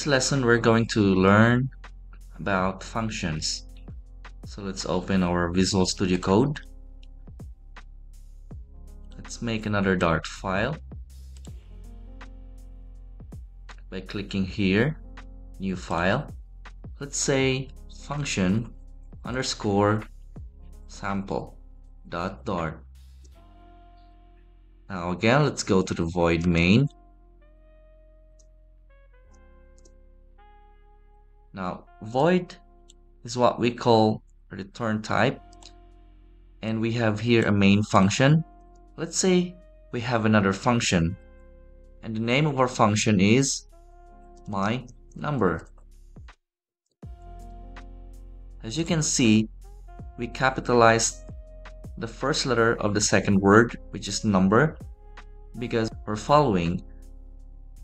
this lesson we're going to learn about functions. So let's open our Visual Studio Code. Let's make another Dart file by clicking here, new file. Let's say function underscore sample dot dart. Now again, let's go to the void main Now, void is what we call return type. And we have here a main function. Let's say we have another function. And the name of our function is my number. As you can see, we capitalized the first letter of the second word, which is number, because we're following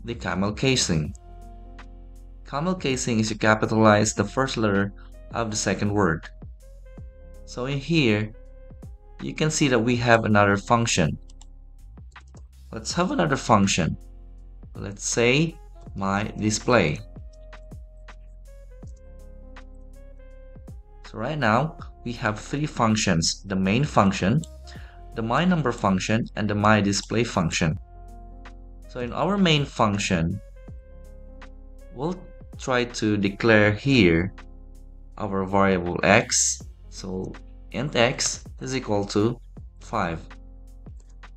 the camel casing. Camel casing is to capitalize the first letter of the second word. So in here, you can see that we have another function. Let's have another function. Let's say my display. So right now, we have three functions, the main function, the my number function, and the my display function. So in our main function, we'll try to declare here our variable x. So int x is equal to 5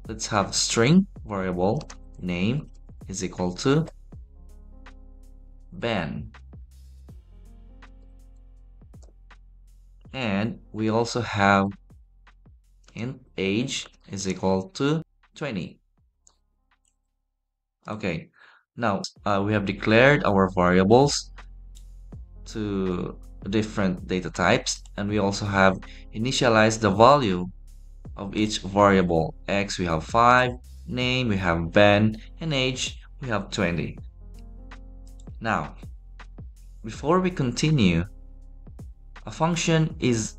let's have string variable name is equal to Ben and we also have int age is equal to 20 okay now, uh, we have declared our variables to different data types and we also have initialized the value of each variable. X we have 5, name we have Ben, and age we have 20. Now, before we continue, a function is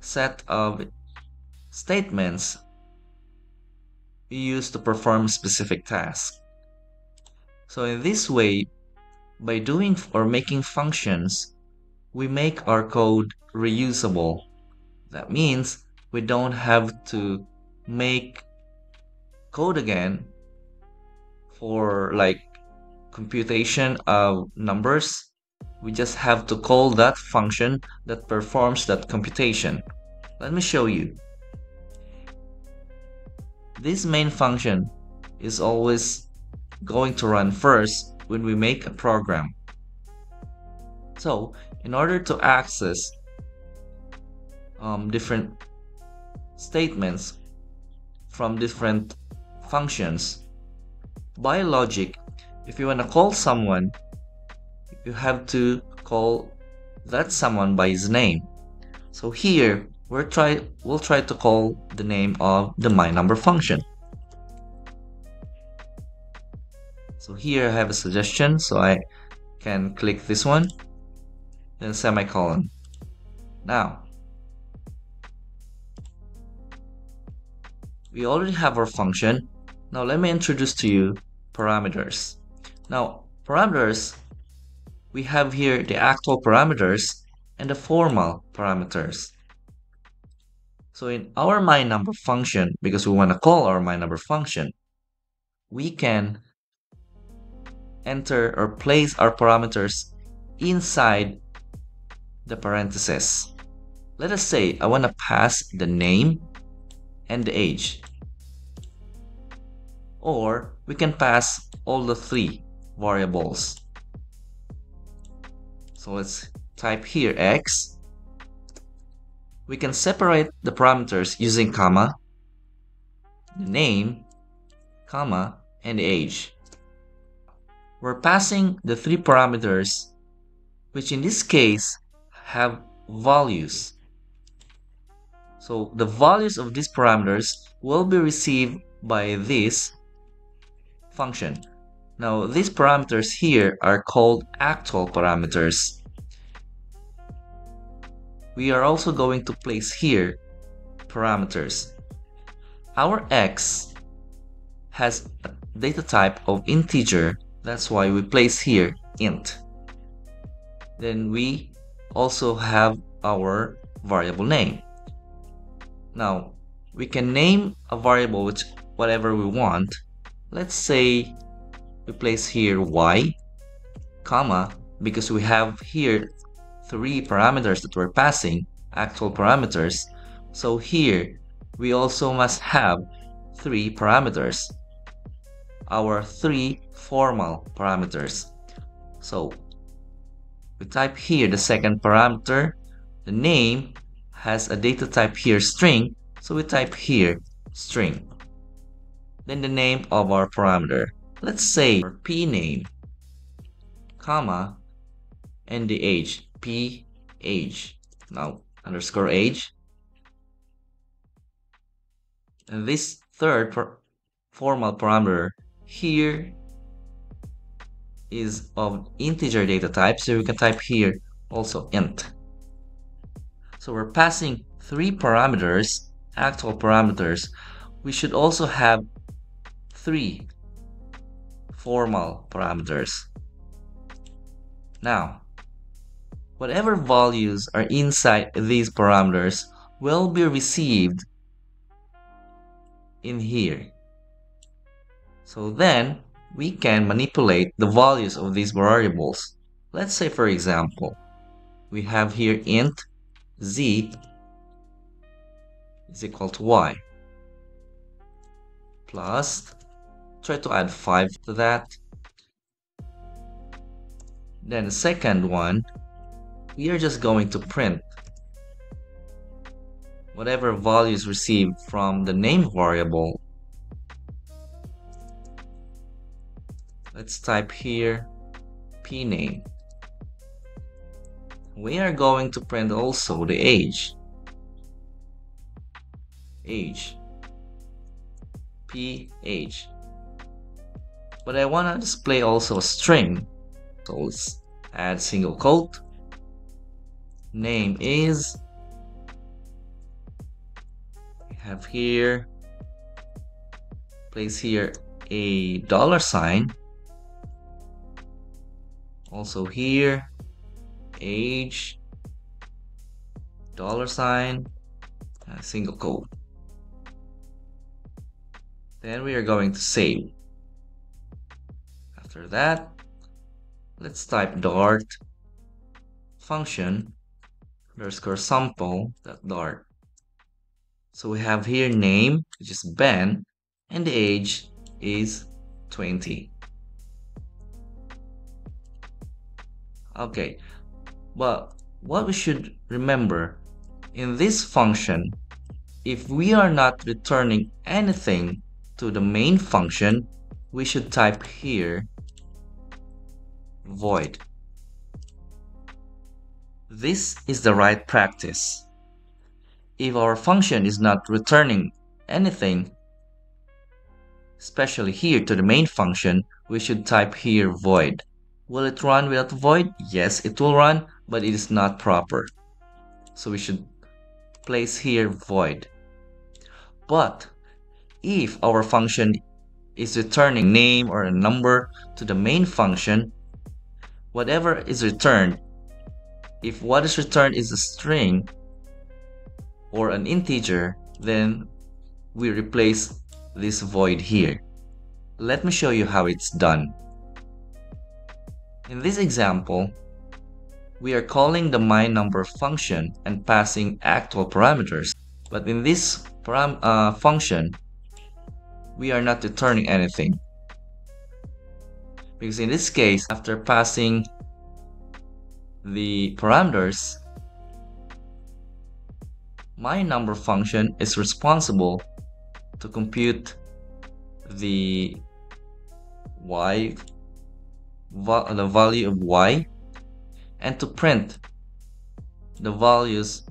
set of statements we use to perform specific tasks. So in this way, by doing or making functions, we make our code reusable. That means we don't have to make code again for like computation of numbers. We just have to call that function that performs that computation. Let me show you. This main function is always going to run first when we make a program. So, in order to access um, different statements from different functions, by logic, if you want to call someone, you have to call that someone by his name. So here, we'll try, we'll try to call the name of the my number function. So here I have a suggestion, so I can click this one, then semicolon. Now, we already have our function. Now let me introduce to you parameters. Now, parameters, we have here the actual parameters and the formal parameters. So in our my number function, because we want to call our my number function, we can enter or place our parameters inside the parentheses. Let us say I want to pass the name and the age. Or we can pass all the three variables. So let's type here x. We can separate the parameters using comma, the name, comma, and the age we're passing the three parameters, which in this case have values. So the values of these parameters will be received by this function. Now these parameters here are called actual parameters. We are also going to place here parameters. Our x has a data type of integer that's why we place here int. then we also have our variable name. Now, we can name a variable which whatever we want. Let's say we place here y, comma, because we have here three parameters that we're passing, actual parameters. So here, we also must have three parameters, our three formal parameters. So we type here the second parameter, the name has a data type here string, so we type here string. Then the name of our parameter, let's say p name, comma, and the age, p age. Now underscore age. And this third formal parameter here is of integer data type, so we can type here also int. So we're passing three parameters, actual parameters. We should also have three formal parameters. Now, whatever values are inside these parameters will be received in here. So then we can manipulate the values of these variables. Let's say for example, we have here int z is equal to y plus try to add 5 to that then the second one we are just going to print whatever values received from the name variable let's type here pname we are going to print also the age. Age. Ph but I want to display also a string. So let's add single quote. Name is have here place here a dollar sign also here age dollar sign single quote then we are going to save. After that let's type dart function underscore sample dot dart. So we have here name which is Ben and the age is 20 okay but what we should remember in this function if we are not returning anything to the main function we should type here void this is the right practice. If our function is not returning anything, especially here to the main function, we should type here void. Will it run without void? Yes, it will run, but it is not proper. So we should place here void. But if our function is returning name or a number to the main function, whatever is returned if what is returned is a string or an integer, then we replace this void here. Let me show you how it's done. In this example, we are calling the myNumber function and passing actual parameters. But in this param uh, function, we are not returning anything. Because in this case, after passing the parameters, myNumber function is responsible to compute the y the value of y and to print the values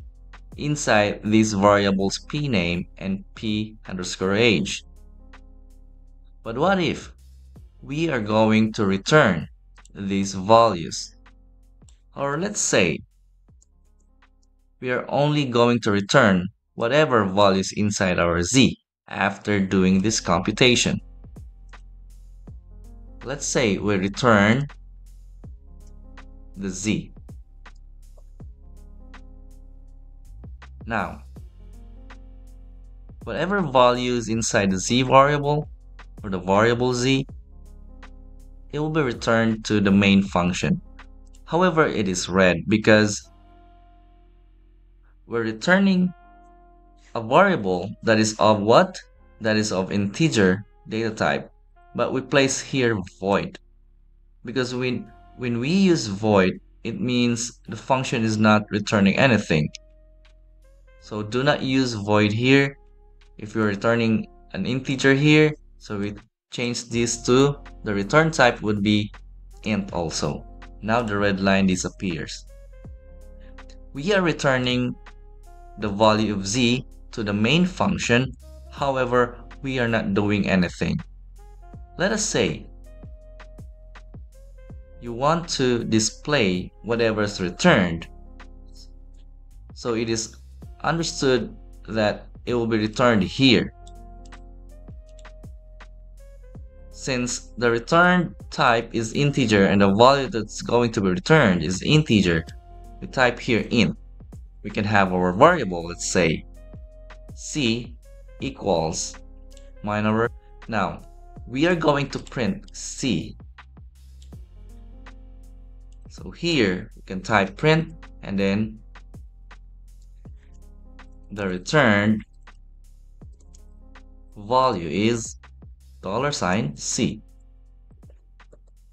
inside these variables p name and p underscore age. But what if we are going to return these values? Or let's say we are only going to return whatever values inside our z after doing this computation let's say we return the z. Now whatever values inside the z variable or the variable z it will be returned to the main function. However it is red because we're returning a variable that is of what? That is of integer data type. But we place here void because when, when we use void, it means the function is not returning anything. So do not use void here. If you're returning an integer here, so we change this to the return type would be int also. Now the red line disappears. We are returning the value of z to the main function, however, we are not doing anything. Let us say you want to display whatever is returned. So it is understood that it will be returned here. Since the return type is integer and the value that's going to be returned is integer, we type here int. We can have our variable, let's say c equals minor. Now, we are going to print c. So here, you can type print and then the return value is dollar sign C.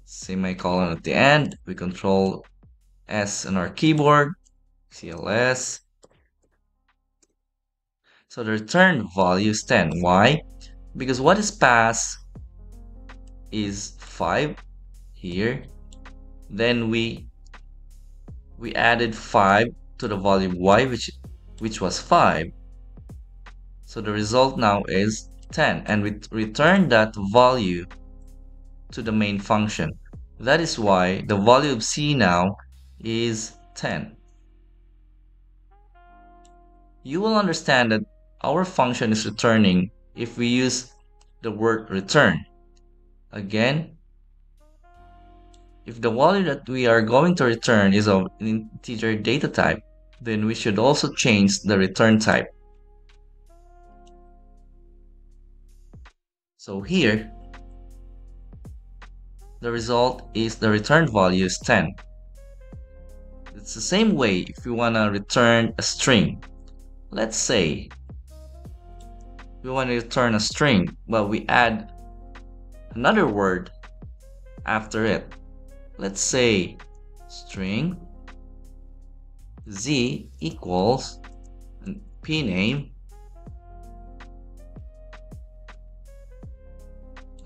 Semicolon at the end. We control S on our keyboard. CLS. So the return value is 10. Why? Because what is passed is 5 here. Then we we added 5 to the value y which which was 5. So the result now is 10 and we return that value to the main function. That is why the value of c now is 10. You will understand that our function is returning if we use the word return. Again, if the value that we are going to return is of an integer data type, then we should also change the return type. So here, the result is the return value is 10. It's the same way if you want to return a string. Let's say we want to return a string, but we add another word after it. Let's say string z equals p name.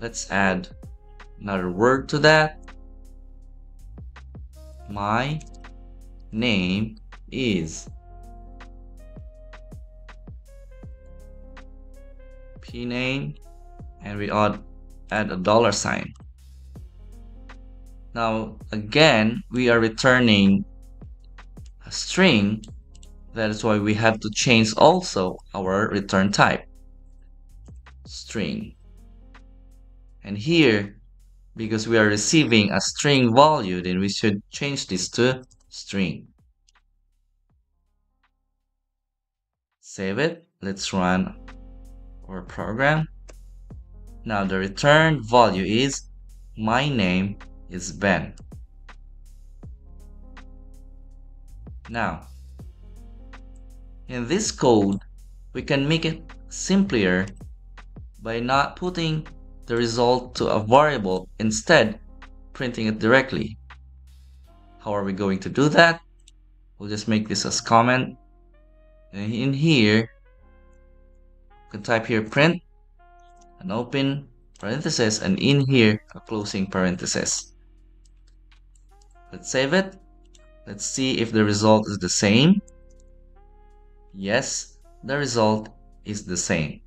Let's add another word to that. My name is p name. And we add add a dollar sign now again we are returning a string, that is why we have to change also our return type. String. And here, because we are receiving a string value, then we should change this to string. Save it. Let's run our program. Now the return value is my name is Ben. Now, in this code, we can make it simpler by not putting the result to a variable, instead printing it directly. How are we going to do that? We'll just make this as comment. And in here, you can type here print, an open parenthesis, and in here, a closing parenthesis. Let's save it. Let's see if the result is the same. Yes, the result is the same.